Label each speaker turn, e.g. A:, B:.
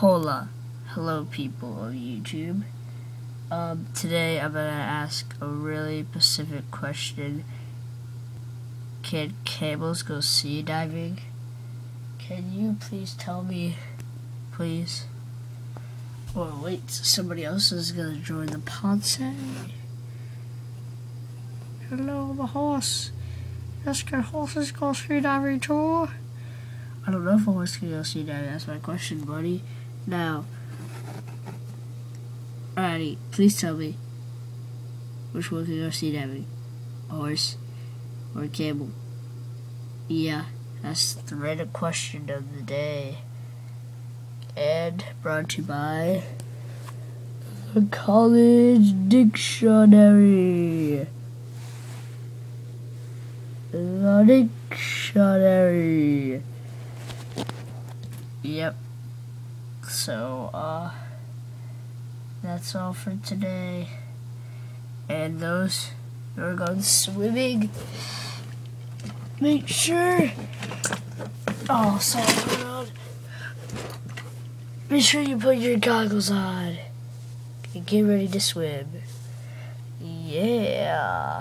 A: Hola, hello people of YouTube. Um, today I'm gonna ask a really specific question. Can camels go sea diving? Can you please tell me, please? Oh wait, somebody else is gonna join the pod say. Hello, the horse. Yes, can horses go sea diving too? I don't know if a horse can go sea diving. That's my question, buddy. Now, alrighty, please tell me which one can go sea diving, horse or camel? Yeah, that's the random question of the day. And brought to you by the College Dictionary. The Dictionary. Yep. So, uh, that's all for today. And those who are going swimming, make sure. Oh, sorry. Make sure you put your goggles on and get ready to swim. Yeah.